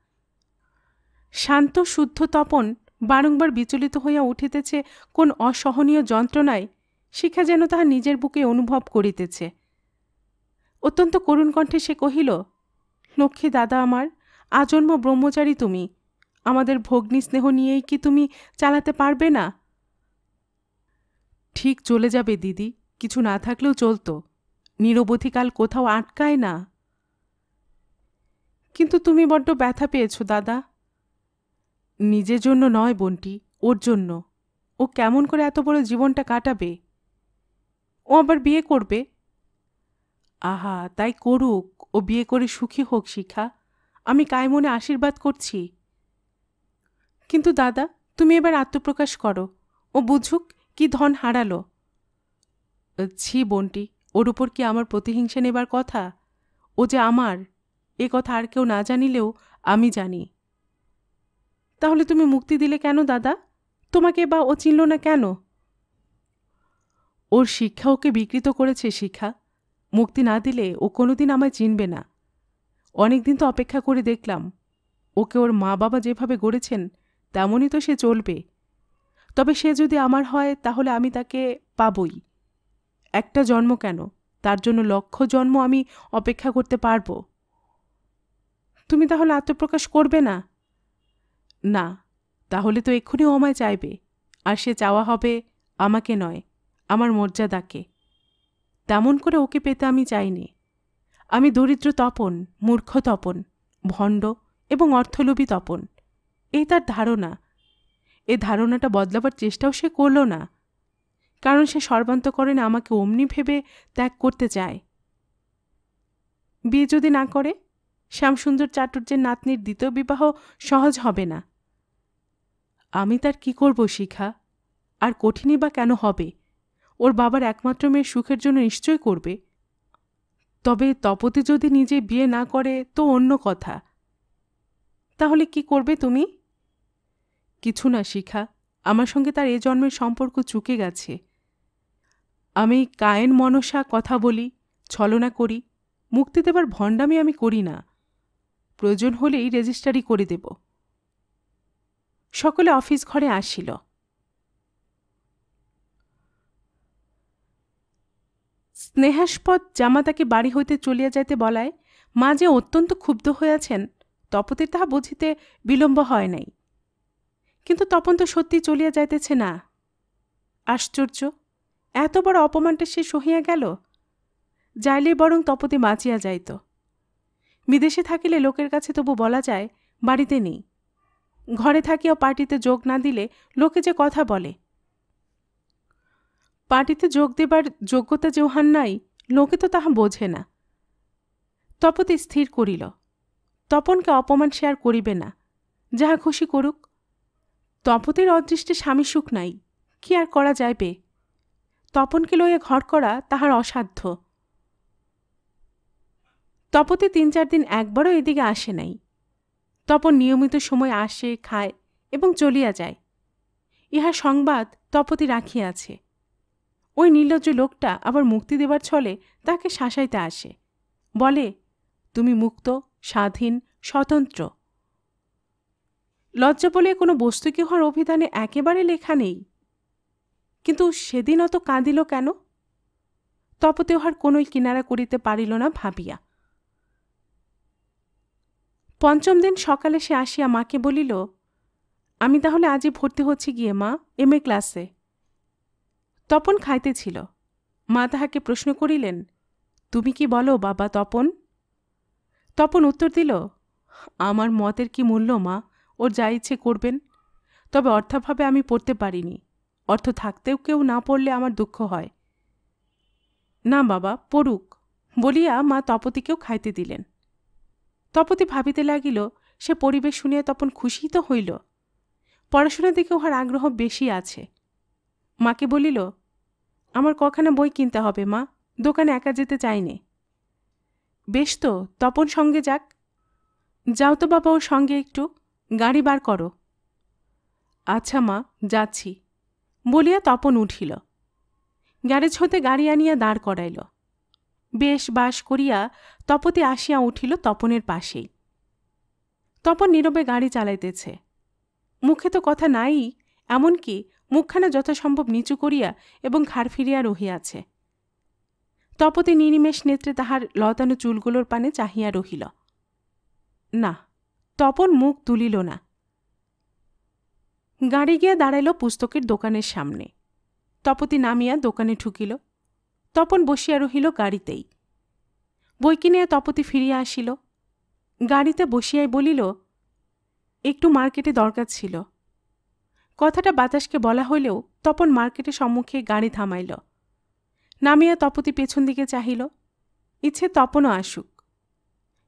শান্ত, শুদ্ধ তপন বারংবার বিচলিত হইয়া উঠিতেছে কোন অসহনীয় যন্ত্রণায়, শিখা যেন তাহার নিজের বুকে অনুভব করিতেছে। অত্যন্ত করুণ কণ্ঠে সে কহিল, লক্ষ্মী দাদা আমার, আজন্ম ব্রহ্মচারী তুমি। আমাদের ভগ্নী স্নেহ নিয়েই কি তুমি চালাতে পারবে না? ঠিক চলে যাবে দিদি, কিছু না থাকলেও চলতো। নিরবধিকাল কোথাও আটকায় না। কিন্তু তুমি বড্ড ব্যথা পেয়েছ দাদা। নিজের জন্য নয় বোনটি, ওর জন্য। ও কেমন করে এত বড় জীবনটা কাটাবে? ও আবার বিয়ে করবে? আহা, তাই করুক। ও বিয়ে করে সুখী হোক, শিখা। আমি কায়মনে আশীর্বাদ করছি। কিন্তু দাদা, তুমি এবার আত্মপ্রকাশ করো। ও বুঝুক কি ধন হারালো। ছি বোনটি, ওর উপর কি আমার প্রতিহিংসা নেবার কথা? ও যে আমার, এ কথা আর কেউ না জানিলেও আমি জানি। তাহলে তুমি মুক্তি দিলে কেন, দাদা? তোমাকে বা ও চিনল না কেন? ওর শিক্ষা ওকে বিকৃত করেছে শিক্ষা মুক্তি না দিলে ও কোনোদিন আমায় চিনবে না। অনেকদিন তো অপেক্ষা করে দেখলাম। ওকে ওর মা বাবা যেভাবে গড়েছেন, তেমনই তো সে চলবে। তবে সে যদি আমার হয়, তাহলে আমি তাকে পাবই। একটা জন্ম কেন? তার জন্য লক্ষ জন্ম আমি অপেক্ষা করতে পারব। তুমি তাহলে আত্মপ্রকাশ করবে না? না, তাহলে তো এক্ষুনি আমায় চাইবে। আর সে চাওয়া হবে আমাকে নয়, আমার মর্যাদাকে। তেমন করে ওকে পেতে আমি চাইনি। আমি দরিদ্র তপন, মূর্খ তপন, ভণ্ড এবং অর্থলোভী তপন। এই তার ধারণা। এ ধারণাটা বদলাবার চেষ্টাও সে করল না। কারণ সে সর্বান্তকরণে আমাকে অমনি ভেবে ত্যাগ করতে চায়। বিয়ে যদি না করে, শ্যামসুন্দর চাটুর্যের নাতনির দ্বিতীয় বিবাহ সহজ হবে না। আমি তার কি করব, শিখা? আর কঠিনই বা কেন হবে? ওর বাবার একমাত্র মেয়ের সুখের জন্য নিশ্চয় করবে। তবে তপতি যদি নিজে বিয়ে না করে, তো অন্য কথা। তাহলে কি করবে তুমি? কিছু না, শিখা। আমার সঙ্গে তার এ জন্মের সম্পর্ক চুকে গেছে। আমি কায়েন মনসা কথা বলি, ছলনা করি, মুক্তি দেবার ভণ্ডামি আমি করি না। প্রয়োজন হলেই রেজিস্ট্রারি করে দেব। সকলে অফিস ঘরে আসিল। স্নেহাস্পদ জামাতাকে বাড়ি হইতে চলিয়া যাইতে বলায়, মা যে অত্যন্ত ক্ষুব্ধ হইয়াছেন তপতের তাহা বুঝিতে বিলম্ব হয় নাই। কিন্তু তপন তো সত্যি চলিয়া যাইতেছে না। আশ্চর্য, এত বড় অপমানটা সে সহিয়া গেল? যাইলে বরং তপতি বাঁচিয়া যাইত। বিদেশে থাকিলে লোকের কাছে তবু বলা যায়, বাড়িতে নেই। ঘরে থাকিয়াও পার্টিতে যোগ না দিলে লোকে যে কথা বলে। পার্টিতে যোগ দেবার যোগ্যতা যে উহার নাই, লোকে তো তাহা বোঝে না। তপতি স্থির করিল। তপনকে অপমান আর করিবে না, যাহা খুশি করুক। তপতির অদৃষ্টে স্বামী সুখ নাই, কি আর করা যাইবে? তপনকে লইয়া ঘর করা তাহার অসাধ্য। তপতি তিন চার দিন একবারও এদিকে আসে নাই। তপন নিয়মিত সময় আসে, খায় এবং চলিয়া যায়। ইহা সংবাদ তপতি রাখিয়াছে ওই নির্লজ্জ লোকটা আবার মুক্তি দেবার ছলে তাকে শাসাইতে আসে। বলে, তুমি মুক্ত, স্বাধীন, স্বতন্ত্র। লজ্জা বলে কোনো বস্তু কি হওয়ার অভিধানে একেবারে লেখা নেই। কিন্তু সেদিন অত কাঁদিল কেন? তপতে উহার কোনোই কিনারা করিতে পারিল না ভাবিয়া। পঞ্চম দিন সকালে সে আসিয়া মাকে বলিল, আমি তাহলে আজই ভর্তি হচ্ছি গিয়ে, মা, এম এ ক্লাসে। তপন খাইতেছিল। মা তাহাকে প্রশ্ন করিলেন, তুমি কি বলো বাবা তপন? তপন উত্তর দিল, আমার মতের কি মূল্য, মা? ওর যা ইচ্ছে করবেন। তবে অর্থাভাবে আমি পড়তে পারিনি। অর্থ থাকতেও কেউ না পড়লে আমার দুঃখ হয়। না বাবা, পড়ুক। বলিয়া মা তপতিকেও খাইতে দিলেন। তপতি ভাবিতে লাগিল, সে পরিবেশ শুনিয়া তপন খুশি তো হইল। পড়াশোনার দিকে উহার আগ্রহ বেশি আছে। মাকে বলিল, আমার কখানা বই কিনতে হবে, মা। দোকানে একা যেতে চাইনে। বেশ তো, তপন সঙ্গে যাক। যাও তো বাবা ওর সঙ্গে একটু, গাড়ি বার করো। আচ্ছা মা, যাচ্ছি। বলিয়া তপন উঠিল। গ্যারেজ হতে গাড়ি আনিয়া দাঁড় করাইল। বেশ বাস করিয়া তপতি আসিয়া উঠিল তপনের পাশেই। তপন নীরবে গাড়ি চালাইতেছে। মুখে তো কথা নাই, এমনকি মুখখানা যথাসম্ভব নিচু করিয়া এবং ঘাড় ফিরিয়া রহিয়াছে। তপতি নিরিমেষ নেত্রে তাহার লতানো চুলগুলোর পানে চাহিয়া রহিল। না, তপন মুখ তুলিল না। গাড়ি গিয়া দাঁড়াইল পুস্তকের দোকানের সামনে। তপতি নামিয়া দোকানে ঢুকিল। তপন বসিয়া রহিল গাড়িতেই। বই কিনিয়া তপতি ফিরিয়া আসিল। গাড়িতে বসিয়াই বলিল, একটু মার্কেটে দরকার ছিল। কথাটা বাতাসকে বলা হইলেও তপন মার্কেটের সম্মুখে গাড়ি থামাইল। নামিয়া তপতি পেছন দিকে চাহিল। ইচ্ছে তপনও আসুক।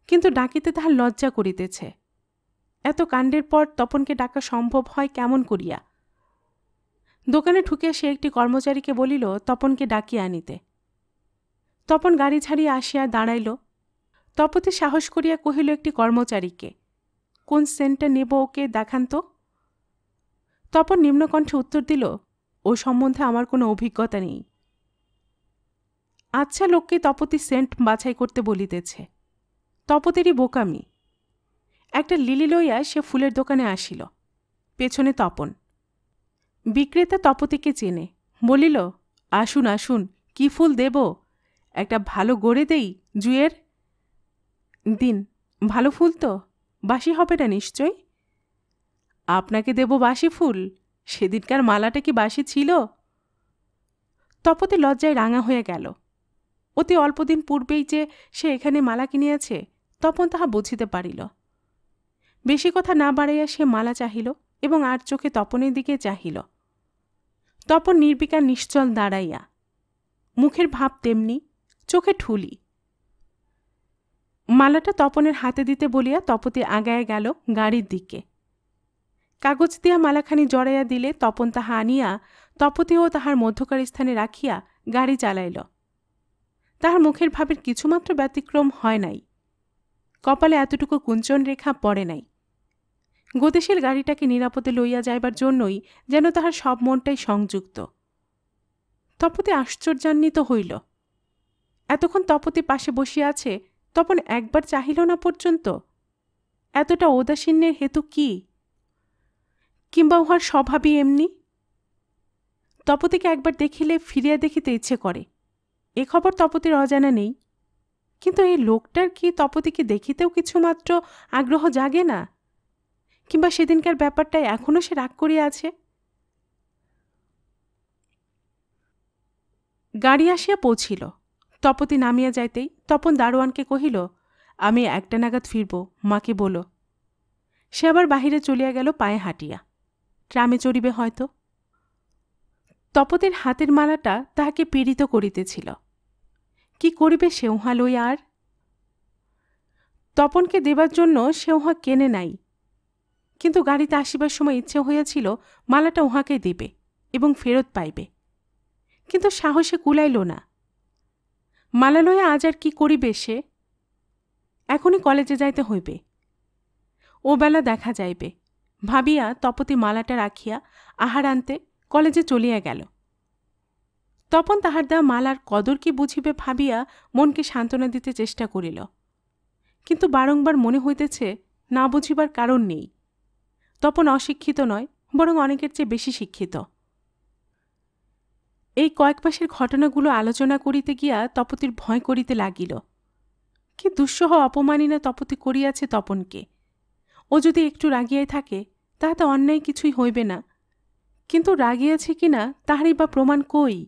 কিন্তু ডাকিতে তাহার লজ্জা করিতেছে। এত কাণ্ডের পর তপনকে ডাকা সম্ভব হয় কেমন করিয়া? দোকানে ঢুকিয়া সে একটি কর্মচারীকে বলিল, তপনকে ডাকিয়া আনিতে। তপন গাড়ি ছাড়িয়া আসিয়া দাঁড়াইল। তপতি সাহস করিয়া কহিল, একটি কর্মচারীকে। কোন সেন্টটা নেব ওকে দেখান তো? তপন নিম্নকণ্ঠে উত্তর দিল, ও সম্বন্ধে আমার কোনো অভিজ্ঞতা নেই। আচ্ছা লোককে তপতি সেন্ট বাছাই করতে বলিতেছে। তপতেরই বোকামি। একটা লিলি লইয়া সে ফুলের দোকানে আসিল। পেছনে তপন। বিক্রেতা তপতিকে চেনে। বলিল, আসুন আসুন, কি ফুল দেব? একটা ভালো গড়ে দেই জুয়ের দিন, ভালো ফুল তো বাসি হবে না নিশ্চয় আপনাকে দেব বাসি ফুল, সেদিনকার মালাটা কি বাসি ছিল? তপতে লজ্জায় রাঙা হয়ে গেল। অতি অল্পদিন পূর্বেই যে সে এখানে মালা কিনিয়াছে, তপন তাহা বুঝিতে পারিল। বেশি কথা না বাড়াইয়া সে মালা চাহিল এবং আর চোখে তপনের দিকে চাহিল। তপন নির্বিকার নিশ্চল দাঁড়াইয়া, মুখের ভাব তেমনি চোখে ঠুলি। মালাটা তপনের হাতে দিতে বলিয়া তপতি আগায় গেল গাড়ির দিকে। কাগজ দিয়া মালাখানি জড়াইয়া দিলে তপন তাহা আনিয়া তপতিও তাহার মধ্যকার স্থানে রাখিয়া গাড়ি চালাইল। তাহার মুখের ভাবের কিছুমাত্র ব্যতিক্রম হয় নাই। কপালে এতটুকু কুঞ্চন রেখা পড়ে নাই। গতিশীল গাড়িটাকে নিরাপদে লইয়া যাইবার জন্যই যেন তাহার সব মনটাই সংযুক্ত। তপতি আশ্চর্যান্বিত হইল। এতক্ষণ তপতি পাশে বসিয়া আছে, তপন একবার চাহিল না পর্যন্ত। এতটা ওদাসীন্যের হেতু কি? কিংবা উহার স্বভাবই এমনি? তপতিকে একবার দেখিলে ফিরিয়া দেখিতে ইচ্ছে করে। এ খবর তপতির অজানা নেই। কিন্তু এই লোকটার কি তপতিকে দেখিতেও কিছুমাত্র আগ্রহ জাগে না? কিংবা সেদিনকার ব্যাপারটায় এখনও সে রাগ করিয়া আছে? গাড়ি আসিয়া পৌঁছিল। তপতি নামিয়া যাইতেই তপন দারোয়ানকে কহিল, আমি একটা নাগাদ ফিরব। মাকে বলো। সে আবার বাহিরে চলিয়া গেল পায়ে হাঁটিয়া। ট্রামে চড়িবে হয়তো। তপতের হাতের মালাটা তাহাকে পীড়িত করিতেছিল। কি করিবে সে উহা লইয়া আর? তপনকে দেবার জন্য সে উহা কেনে নাই। কিন্তু গাড়িতে আসিবার সময় ইচ্ছে হইয়াছিল মালাটা উহাকে দেবে এবং ফেরত পাইবে। কিন্তু সাহসে কুলাইল না। মালা লইয়া আজ আর কি করিবে সে? এখনই কলেজে যাইতে হইবে। ও বেলা দেখা যাইবে। ভাবিয়া তপতি মালাটা রাখিয়া আহার আনতে কলেজে চলিয়া গেল। তপন তাহার দেওয়া মালার কদর কি বুঝিবে ভাবিয়া মনকে সান্ত্বনা দিতে চেষ্টা করিল। কিন্তু বারংবার মনে হইতেছে না বুঝিবার কারণ নেই। তপন অশিক্ষিত নয়, বরং অনেকের চেয়ে বেশি শিক্ষিত। এই কয়েক মাসের ঘটনাগুলো আলোচনা করিতে গিয়া তপতির ভয় করিতে লাগিল। কি দুঃসহ অপমানিনা তপতি করিয়াছে তপনকে। ও যদি একটু রাগিয়াই থাকে, তাহাতে অন্যায় কিছুই হইবে না। কিন্তু রাগিয়াছে কিনা, তাহারই বা প্রমাণ কই?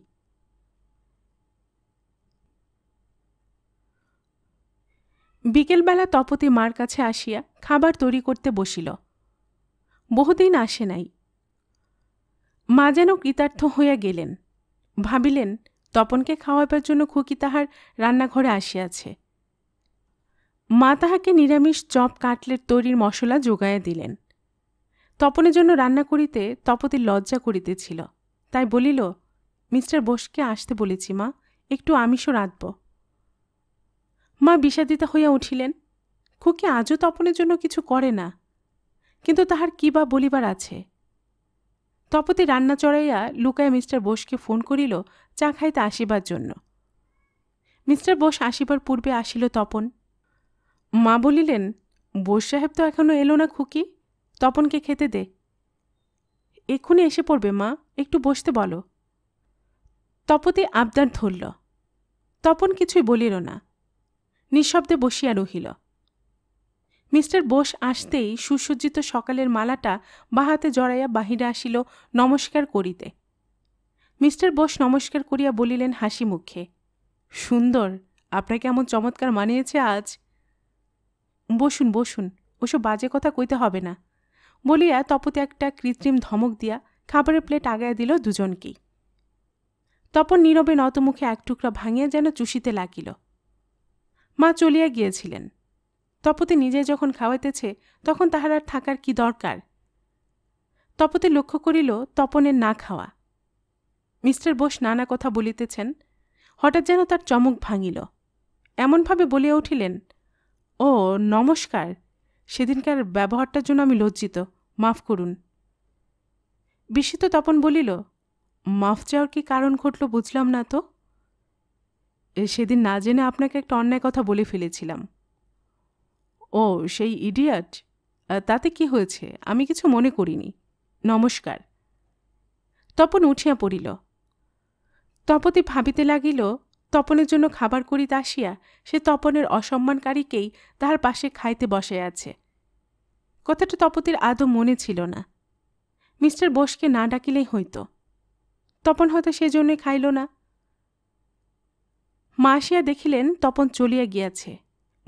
বিকেলবেলা তপতি মার কাছে আসিয়া খাবার তৈরি করতে বসিল। বহুদিন আসে নাই। মা যেন কৃতার্থ হইয়া গেলেন। ভাবিলেন তপনকে খাওয়াবার জন্য খুকি তাহার রান্নাঘরে আসিয়াছে। মা তাহাকে নিরামিষ চপ কাটলেট তৈরির মশলা যোগাইয়া দিলেন। তপনের জন্য রান্না করিতে তপতি লজ্জা করিতেছিল। তাই বলিল, মিস্টার বোসকে আসতে বলেছি মা, একটু আমিষও রাঁধব। মা বিষাদিতা হইয়া উঠিলেন, খুকি আজও তপনের জন্য কিছু করে না, কিন্তু তাহার কী বা বলিবার আছে? তপতি রান্না চড়াইয়া লুকায় মিস্টার বোসকে ফোন করিল, চা খাইতে আসিবার জন্য। মিস্টার বোস আসিবার পূর্বে আসিল তপন। মা বলিলেন, বোস সাহেব তো এখনও এলো না খুকি, তপনকে খেতে দে। এক্ষুনি এসে পড়বে মা, একটু বসতে বলো। তপতি আবদার ধরল। তপন কিছুই বলিল না, নিঃশব্দে বসিয়া রহিল। মিস্টার বোস আসতেই সুসজ্জিত সকালের মালাটা বাহাতে জড়াইয়া বাহিরে আসিল নমস্কার করিতে। মিস্টার বোস নমস্কার করিয়া বলিলেন হাসি মুখে, সুন্দর আপনাকে এমন চমৎকার মানিয়েছে আজ? বসুন বসুন, ওসব বাজে কথা কইতে হবে না। বলিয়া তপতে একটা কৃত্রিম ধমক দিয়া খাবারের প্লেট আগায় দিল দুজনকেই। তপন নীরবে নতমুখে এক টুকরা ভাঙিয়া যেন চুষিতে লাগিল। মা চলিয়া গিয়েছিলেন। তপতে নিজে যখন খাওয়াইতেছে, তখন তাহার আর থাকার কি দরকার? তপতি লক্ষ্য করিল, তপনের না খাওয়া। মিস্টার বোস নানা কথা বলিতেছেন, হঠাৎ যেন তার চমক ভাঙিল। এমনভাবে বলিয়া উঠিলেন, ও, নমস্কার, সেদিনকার ব্যবহারটার জন্য আমি লজ্জিত, মাফ করুন। বিস্মিত তপন বলিল, মাফ চাওয়ার কি কারণ ঘটল বুঝলাম না তো? সেদিন না জেনে আপনাকে একটা অন্যায় কথা বলে ফেলেছিলাম। ও, সেই ইডিয়াট তাতে কি হয়েছে? আমি কিছু মনে করিনি। নমস্কার। তপন উঠিয়া পড়িল। তপতি ভাবিতে লাগিল, তপনের জন্য খাবার করিতে আসিয়া সে তপনের অসম্মানকারীকেই তাহার পাশে খাইতে বসে আছে। কথাটা তপতির আদৌ মনে ছিল না। মিস্টার বোসকে না ডাকিলেই হইত। তপন হয়তো সেজন্যে খাইল না। মা আসিয়া দেখিলেন তপন চলিয়া গিয়াছে।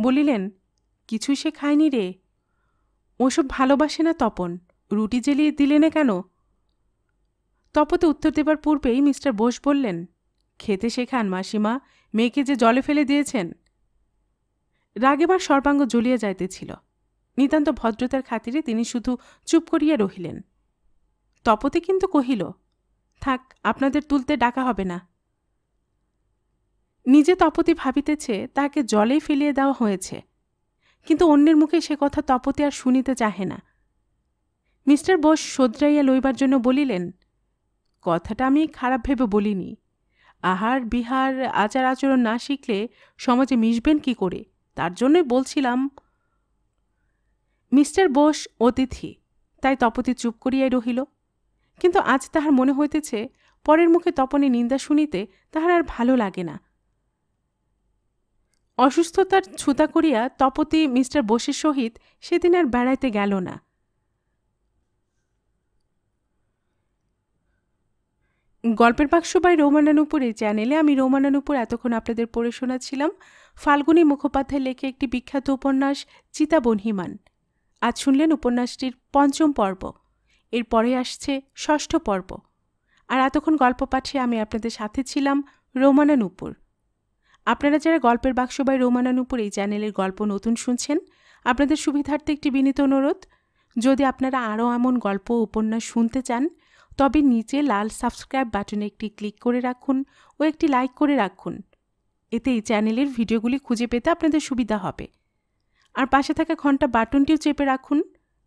বলিলেন কিছু সে খায়নি রে। ওসব ভালোবাসে না তপন? রুটি জেলিয়ে দিলে না কেন? তপতে উত্তর দেবার পূর্বেই মিস্টার বোস বললেন, খেতে শেখান, মাসিমা। মেয়েকে যে জলে ফেলে দিয়েছেন? রাগেবার সর্বাঙ্গ জ্বলিয়া যাইতেছিল। নিতান্ত ভদ্রতার খাতিরে তিনি শুধু চুপ করিয়া রহিলেন। তপতে কিন্তু কহিল, থাক, আপনাদের তুলতে ডাকা হবে না। নিজে তপতি ভাবিতেছে, তাকে জলেই ফেলিয়ে দেওয়া হয়েছে। কিন্তু অন্যের মুখে সে কথা তপতি আর শুনিতে চাহে না। মিস্টার বোস শোধরাইয়া লইবার জন্য বলিলেন, কথাটা আমি খারাপ ভেবে বলিনি। আহার, বিহার, আচার আচরণ না শিখলে সমাজে মিশবেন কি করে? তার জন্যই বলছিলাম। মিস্টার বোস অতিথি, তাই তপতি চুপ করিয়াই রহিল। কিন্তু আজ তাহার মনে হইতেছে, পরের মুখে তপনে নিন্দা শুনিতে তাহার আর ভালো লাগে না। অসুস্থতার ছুতা করিয়া তপতি মিস্টার বোসের সহিত সেদিন আর বেড়াইতে গেল না। গল্পের বাক্স বাই রৌমানানুপুর চ্যানেলে আমি রৌমানানুপুর এতক্ষণ আপনাদের পড়ে শোনাচ্ছিলাম। ফাল্গুনী মুখোপাধ্যায় লেখে একটি বিখ্যাত উপন্যাস, চিতা বনহিমান। আজ শুনলেন উপন্যাসটির পঞ্চম পর্ব। এরপরে আসছে ষষ্ঠ পর্ব। আর এতক্ষণ গল্প পাঠিয়ে আমি আপনাদের সাথে ছিলাম রোমানানুপুর। আপনারা যারা গল্পের বাক্স বাই রোমানানুপুর এই চ্যানেলের গল্প নতুন শুনছেন, আপনাদের সুবিধার্থে একটি বিনীত অনুরোধ। যদি আপনারা আরও এমন গল্প উপন্যাস শুনতে চান, তবে নিচে লাল সাবস্ক্রাইব বাটনে একটি ক্লিক করে রাখুন ও একটি লাইক করে রাখুন। এতে এই চ্যানেলের ভিডিওগুলি খুঁজে পেতে আপনাদের সুবিধা হবে। আর পাশে থাকা ঘণ্টা বাটনটিও চেপে রাখুন,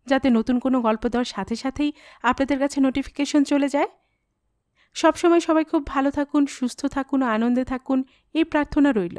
যাতে নতুন কোনো গল্প দেওয়ার সাথে সাথেই আপনাদের কাছে নোটিফিকেশন চলে যায়। সবসময় সবাই খুব ভালো থাকুন সুস্থ থাকুন আনন্দে থাকুন। এই প্রার্থনা রইল।